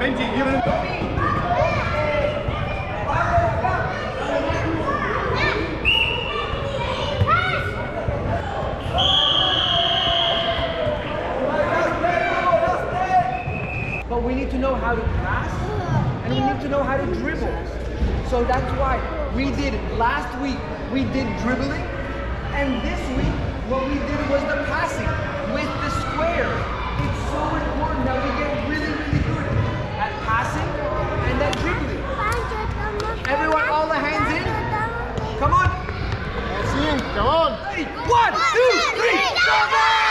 Benji, give it But we need to know how to pass and we need to know how to dribble. So that's why we did last week, we did dribbling and this week what we did ready? One, two, three, go!